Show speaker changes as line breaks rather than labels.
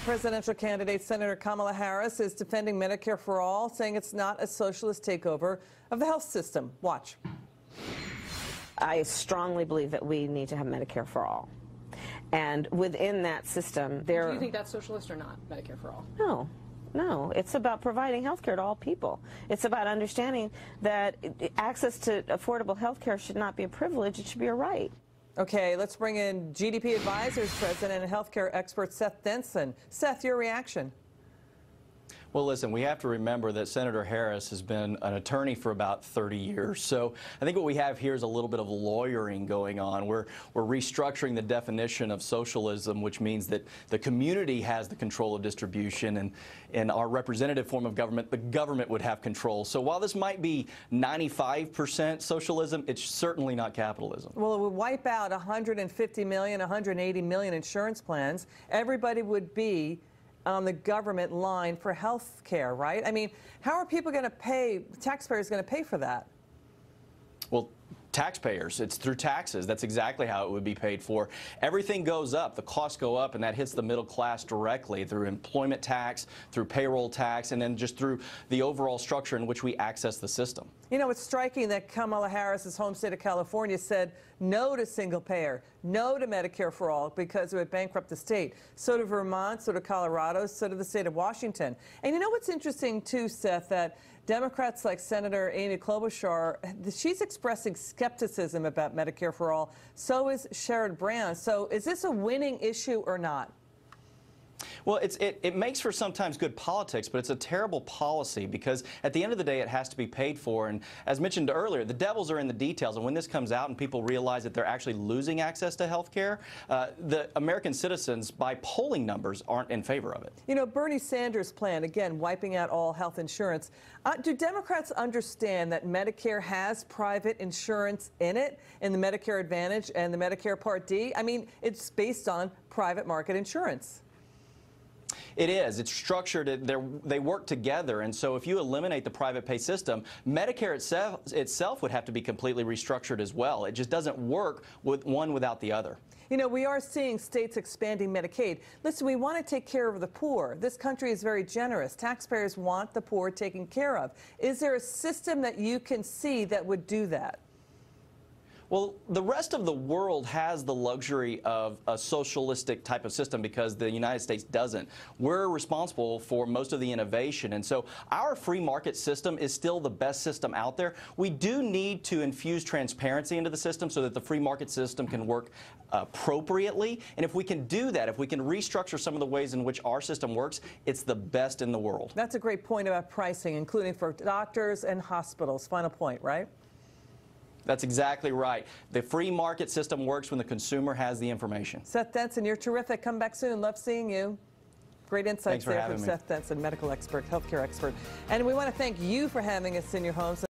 Presidential candidate Senator Kamala Harris is defending Medicare for All, saying it's not a socialist takeover of the health system. Watch.
I strongly believe that we need to have Medicare for all. And within that system, there.
Do you think that's socialist or not, Medicare for all?
No. No, it's about providing health care to all people. It's about understanding that access to affordable health care should not be a privilege, it should be a right.
Okay, let's bring in GDP Advisors President and healthcare expert Seth Denson. Seth, your reaction.
Well, listen, we have to remember that Senator Harris has been an attorney for about 30 years. So I think what we have here is a little bit of lawyering going on. We're, we're restructuring the definition of socialism, which means that the community has the control of distribution, and in our representative form of government, the government would have control. So while this might be 95% socialism, it's certainly not capitalism.
Well, it would wipe out 150 million, 180 million insurance plans. Everybody would be on the government line for health care, right? I mean, how are people going to pay, taxpayers going to pay for that?
Well, taxpayers. It's through taxes. That's exactly how it would be paid for. Everything goes up. The costs go up, and that hits the middle class directly through employment tax, through payroll tax, and then just through the overall structure in which we access the system.
You know, it's striking that Kamala Harris's home state of California said no to single payer, no to Medicare for all because it would bankrupt the state. So did Vermont, so did Colorado, so did the state of Washington. And you know what's interesting too, Seth, that Democrats like Senator Amy Klobuchar, she's expressing skepticism about Medicare for all. So is Sherrod Brown. So is this a winning issue or not?
Well, it, it makes for sometimes good politics, but it's a terrible policy because at the end of the day, it has to be paid for. And as mentioned earlier, the devils are in the details. And when this comes out and people realize that they're actually losing access to health care, uh, the American citizens, by polling numbers, aren't in favor of it.
You know, Bernie Sanders' plan, again, wiping out all health insurance. Uh, do Democrats understand that Medicare has private insurance in it, in the Medicare Advantage and the Medicare Part D? I mean, it's based on private market insurance.
It is. It's structured. They work together. And so if you eliminate the private pay system, Medicare itself, itself would have to be completely restructured as well. It just doesn't work with one without the other.
You know, we are seeing states expanding Medicaid. Listen, we want to take care of the poor. This country is very generous. Taxpayers want the poor taken care of. Is there a system that you can see that would do that?
Well, the rest of the world has the luxury of a socialistic type of system because the United States doesn't. We're responsible for most of the innovation, and so our free market system is still the best system out there. We do need to infuse transparency into the system so that the free market system can work appropriately. And if we can do that, if we can restructure some of the ways in which our system works, it's the best in the world.
That's a great point about pricing, including for doctors and hospitals. Final point, right?
That's exactly right. The free market system works when the consumer has the information.
Seth Denson, you're terrific. Come back soon. Love seeing you. Great insights there from me. Seth Denson, medical expert, healthcare expert. And we want to thank you for having us in your homes.